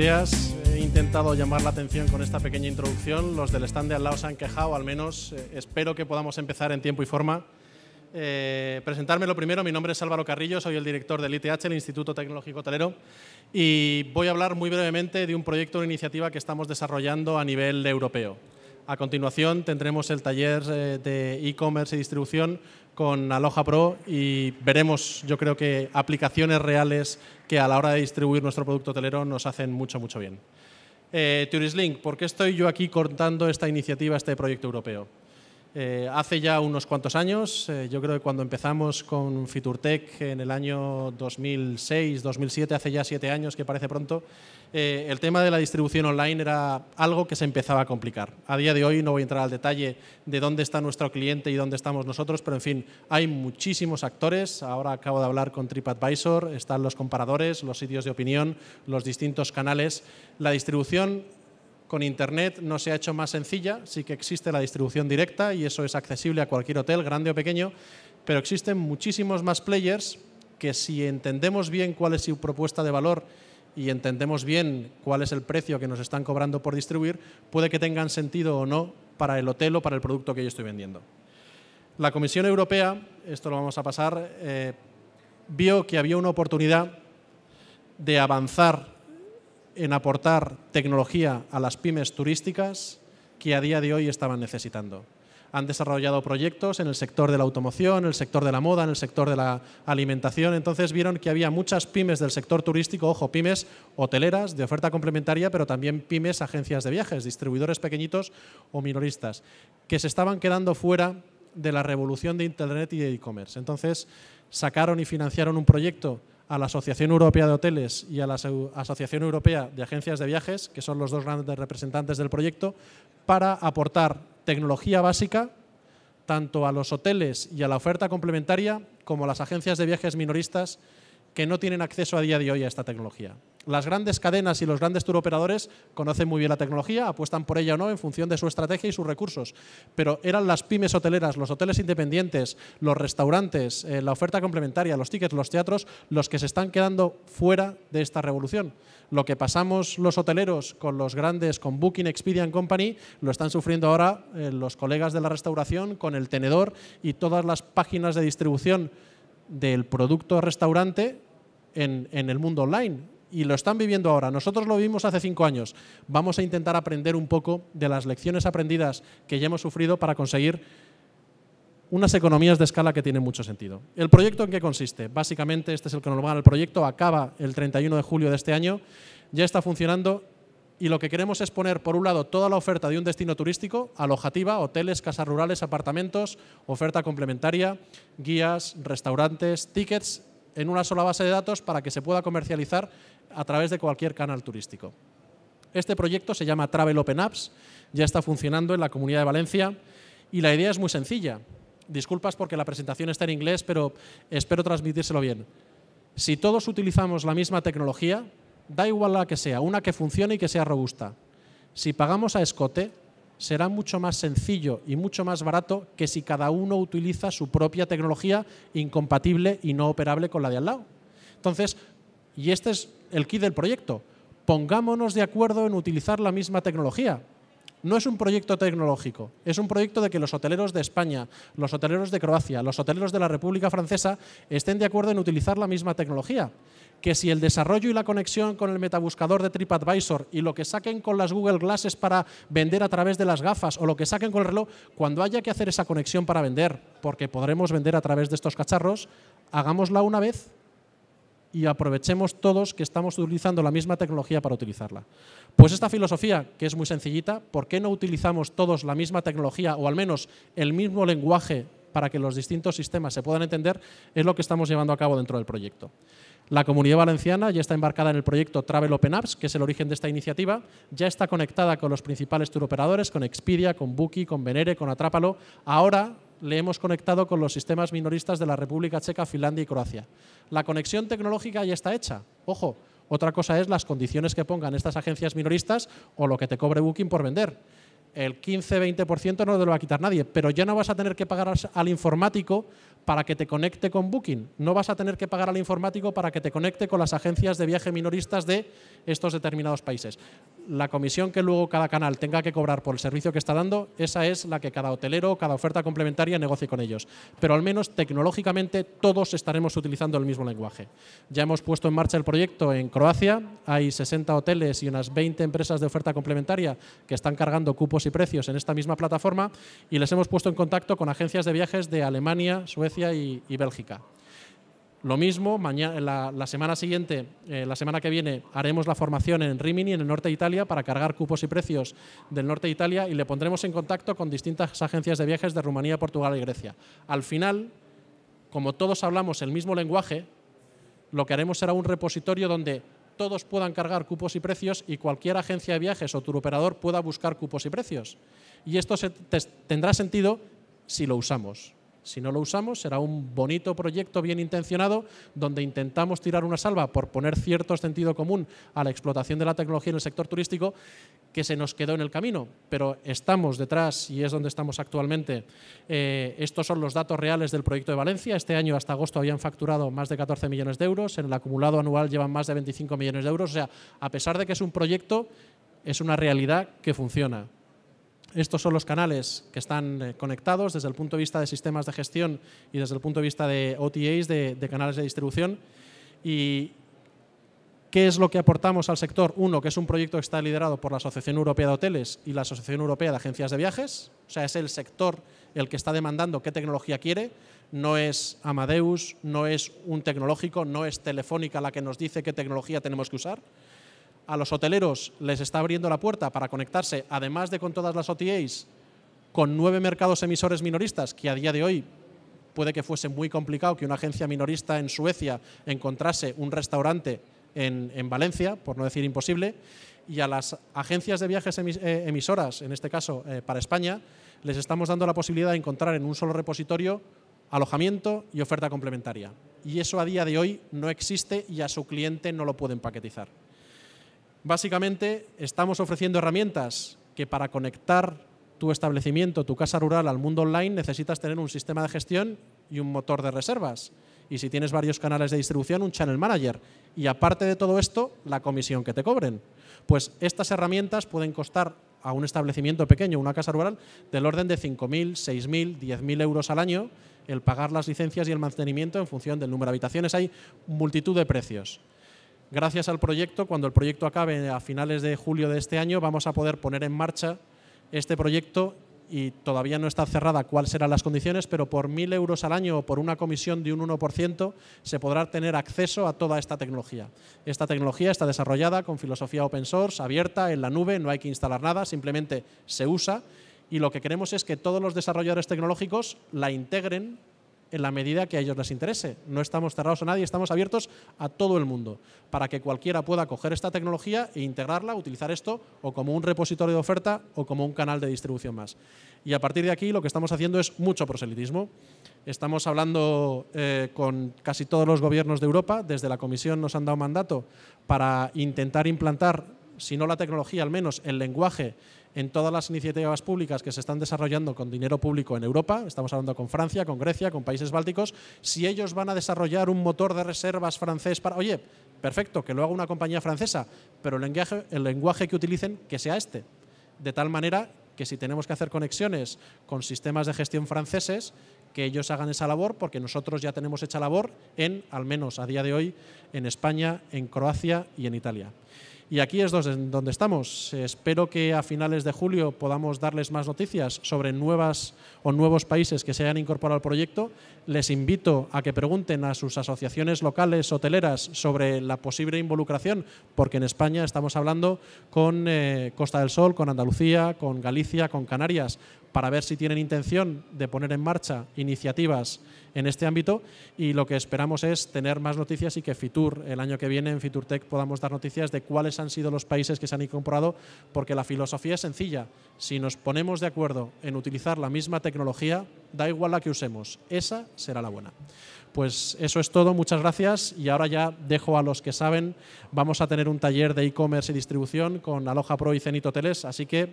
Días. He intentado llamar la atención con esta pequeña introducción. Los del stand de al lado se han quejado, al menos. Eh, espero que podamos empezar en tiempo y forma. Eh, presentarme lo primero. Mi nombre es Álvaro Carrillo, soy el director del ITH, el Instituto Tecnológico Hotelero, y voy a hablar muy brevemente de un proyecto, una iniciativa que estamos desarrollando a nivel europeo. A continuación tendremos el taller eh, de e-commerce y distribución con Aloha Pro y veremos, yo creo que aplicaciones reales que a la hora de distribuir nuestro producto hotelero nos hacen mucho, mucho bien. Eh, ¿por qué estoy yo aquí contando esta iniciativa, este proyecto europeo? Eh, hace ya unos cuantos años, eh, yo creo que cuando empezamos con Fiturtech en el año 2006, 2007, hace ya siete años que parece pronto, eh, el tema de la distribución online era algo que se empezaba a complicar. A día de hoy no voy a entrar al detalle de dónde está nuestro cliente y dónde estamos nosotros, pero en fin, hay muchísimos actores. Ahora acabo de hablar con TripAdvisor, están los comparadores, los sitios de opinión, los distintos canales. La distribución con Internet no se ha hecho más sencilla, sí que existe la distribución directa y eso es accesible a cualquier hotel, grande o pequeño, pero existen muchísimos más players que si entendemos bien cuál es su propuesta de valor y entendemos bien cuál es el precio que nos están cobrando por distribuir, puede que tengan sentido o no para el hotel o para el producto que yo estoy vendiendo. La Comisión Europea, esto lo vamos a pasar, eh, vio que había una oportunidad de avanzar en aportar tecnología a las pymes turísticas que a día de hoy estaban necesitando. Han desarrollado proyectos en el sector de la automoción, en el sector de la moda, en el sector de la alimentación. Entonces vieron que había muchas pymes del sector turístico, ojo, pymes hoteleras de oferta complementaria, pero también pymes agencias de viajes, distribuidores pequeñitos o minoristas, que se estaban quedando fuera de la revolución de Internet y de e-commerce. Entonces sacaron y financiaron un proyecto a la Asociación Europea de Hoteles y a la Asociación Europea de Agencias de Viajes, que son los dos grandes representantes del proyecto, para aportar tecnología básica tanto a los hoteles y a la oferta complementaria como a las agencias de viajes minoristas que no tienen acceso a día de hoy a esta tecnología. Las grandes cadenas y los grandes turoperadores conocen muy bien la tecnología, apuestan por ella o no en función de su estrategia y sus recursos, pero eran las pymes hoteleras, los hoteles independientes, los restaurantes, eh, la oferta complementaria, los tickets, los teatros, los que se están quedando fuera de esta revolución. Lo que pasamos los hoteleros con los grandes, con Booking, Expedia Company, lo están sufriendo ahora eh, los colegas de la restauración con el tenedor y todas las páginas de distribución del producto restaurante en, el mundo online. Y lo están viviendo ahora. Nosotros lo vimos hace cinco años. Vamos a intentar aprender un poco de las lecciones aprendidas que ya hemos sufrido para conseguir unas economías de escala que tienen mucho sentido. ¿El proyecto en qué consiste? Básicamente, este es el cronograma del proyecto, acaba el 31 de julio de este año, ya está funcionando y lo que queremos es poner, por un lado, toda la oferta de un destino turístico, alojativa, hoteles, casas rurales, apartamentos, oferta complementaria, guías, restaurantes, tickets, en una sola base de datos para que se pueda comercializar a través de cualquier canal turístico. Este proyecto se llama Travel Open Apps, ya está funcionando en la Comunidad de Valencia y la idea es muy sencilla. Disculpas porque la presentación está en inglés, pero espero transmitírselo bien. Si todos utilizamos la misma tecnología, da igual la que sea, una que funcione y que sea robusta. Si pagamos a escote, será mucho más sencillo y mucho más barato que si cada uno utiliza su propia tecnología incompatible y no operable con la de al lado. Entonces, y este es el kit del proyecto, pongámonos de acuerdo en utilizar la misma tecnología. No es un proyecto tecnológico, es un proyecto de que los hoteleros de España, los hoteleros de Croacia, los hoteleros de la República Francesa estén de acuerdo en utilizar la misma tecnología. Que si el desarrollo y la conexión con el metabuscador de TripAdvisor y lo que saquen con las Google Glasses para vender a través de las gafas o lo que saquen con el reloj, cuando haya que hacer esa conexión para vender, porque podremos vender a través de estos cacharros, hagámosla una vez y aprovechemos todos que estamos utilizando la misma tecnología para utilizarla. Pues esta filosofía, que es muy sencillita, ¿por qué no utilizamos todos la misma tecnología o al menos el mismo lenguaje para que los distintos sistemas se puedan entender? Es lo que estamos llevando a cabo dentro del proyecto. La comunidad valenciana ya está embarcada en el proyecto Travel Open Apps, que es el origen de esta iniciativa. Ya está conectada con los principales turoperadores, con Expedia, con Booking, con Venere, con Atrápalo. Ahora le hemos conectado con los sistemas minoristas de la República Checa, Finlandia y Croacia. La conexión tecnológica ya está hecha. Ojo, otra cosa es las condiciones que pongan estas agencias minoristas o lo que te cobre Booking por vender. el 15-20% no te lo va a quitar nadie, pero ya no vas a tener que pagar al informático para que te conecte con Booking. No vas a tener que pagar al informático para que te conecte con las agencias de viaje minoristas de estos determinados países. La comisión que luego cada canal tenga que cobrar por el servicio que está dando, esa es la que cada hotelero, cada oferta complementaria negocie con ellos. Pero al menos tecnológicamente todos estaremos utilizando el mismo lenguaje. Ya hemos puesto en marcha el proyecto en Croacia, hay 60 hoteles y unas 20 empresas de oferta complementaria que están cargando cupos y precios en esta misma plataforma y les hemos puesto en contacto con agencias de viajes de Alemania, Suecia y, Bélgica. Lo mismo, mañana, la, semana siguiente, eh, la semana que viene, haremos la formación en Rimini, en el norte de Italia, para cargar cupos y precios del norte de Italia y le pondremos en contacto con distintas agencias de viajes de Rumanía, Portugal y Grecia. Al final, como todos hablamos el mismo lenguaje, lo que haremos será un repositorio donde todos puedan cargar cupos y precios y cualquier agencia de viajes o turoperador pueda buscar cupos y precios. Y esto tendrá sentido si lo usamos. Si no lo usamos, será un bonito proyecto bien intencionado donde intentamos tirar una salva por poner cierto sentido común a la explotación de la tecnología en el sector turístico que se nos quedó en el camino. Pero estamos detrás y es donde estamos actualmente. Eh, estos son los datos reales del proyecto de Valencia. Este año hasta agosto habían facturado más de 14 millones de euros. En el acumulado anual llevan más de 25 millones de euros. O sea, a pesar de que es un proyecto, es una realidad que funciona. Estos son los canales que están eh, conectados desde el punto de vista de sistemas de gestión y desde el punto de vista de OTAs, de, canales de distribución. ¿Y qué es lo que aportamos al sector? Uno, que es un proyecto que está liderado por la Asociación Europea de Hoteles y la Asociación Europea de Agencias de Viajes. O sea, es el sector el que está demandando qué tecnología quiere. No es Amadeus, no es un tecnológico, no es Telefónica la que nos dice qué tecnología tenemos que usar a los hoteleros les está abriendo la puerta para conectarse, además de con todas las OTAs, con nueve mercados emisores minoristas, que a día de hoy puede que fuese muy complicado que una agencia minorista en Suecia encontrase un restaurante en, Valencia, por no decir imposible, y a las agencias de viajes eh, emisoras, en este caso eh, para España, les estamos dando la posibilidad de encontrar en un solo repositorio alojamiento y oferta complementaria. Y eso a día de hoy no existe y a su cliente no lo pueden paquetizar. Básicamente, estamos ofreciendo herramientas que para conectar tu establecimiento, tu casa rural al mundo online, necesitas tener un sistema de gestión y un motor de reservas. Y si tienes varios canales de distribución, un channel manager. Y aparte de todo esto, la comisión que te cobren. Pues estas herramientas pueden costar a un establecimiento pequeño, una casa rural, del orden de 5.000, 6.000, 10.000 euros al año, el pagar las licencias y el mantenimiento en función del número de habitaciones. Hay multitud de precios. Gracias al proyecto, cuando el proyecto acabe a finales de julio de este año, vamos a poder poner en marcha este proyecto y todavía no está cerrada cuáles serán las condiciones, pero por 1.000 euros al año o por una comisión de un 1% se podrá tener acceso a toda esta tecnología. Esta tecnología está desarrollada con filosofía open source, abierta, en la nube, no hay que instalar nada, simplemente se usa y lo que queremos es que todos los desarrolladores tecnológicos la integren en la medida que a ellos les interese. No estamos cerrados a nadie, estamos abiertos a todo el mundo para que cualquiera pueda coger esta tecnología e integrarla, utilizar esto o como un repositorio de oferta o como un canal de distribución más. Y a partir de aquí lo que estamos haciendo es mucho proselitismo. Estamos hablando eh, con casi todos los gobiernos de Europa, desde la Comisión nos han dado mandato para intentar implantar, si no la tecnología, al menos el lenguaje en todas las iniciativas públicas que se están desarrollando con dinero público en Europa, estamos hablando con Francia, con Grecia, con países bálticos, si ellos van a desarrollar un motor de reservas francés para, oye, perfecto, que lo haga una compañía francesa, pero el lenguaje, el lenguaje que utilicen que sea este, de tal manera que si tenemos que hacer conexiones con sistemas de gestión franceses, que ellos hagan esa labor, porque nosotros ya tenemos hecha labor en, al menos a día de hoy, en España, en Croacia y en Italia. Y aquí es donde estamos. Espero que a finales de julio podamos darles más noticias sobre nuevas o nuevos países que se hayan incorporado al proyecto. Les invito a que pregunten a sus asociaciones locales hoteleras sobre la posible involucración, porque en España estamos hablando con eh, Costa del Sol, con Andalucía, con Galicia, con Canarias, para ver si tienen intención de poner en marcha iniciativas en este ámbito y lo que esperamos es tener más noticias y que Fitur, el año que viene en FiturTech, podamos dar noticias de cuáles han sido los países que se han incorporado, porque la filosofía es sencilla. Si nos ponemos de acuerdo en utilizar la misma tecnología, da igual la que usemos, esa será la buena. Pues eso es todo, muchas gracias y ahora ya dejo a los que saben, vamos a tener un taller de e-commerce y distribución con Aloha Pro y Zenit Hoteles, así que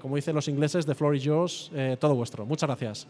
como dicen los ingleses, the floor is yours, todo vuestro. Muchas gracias.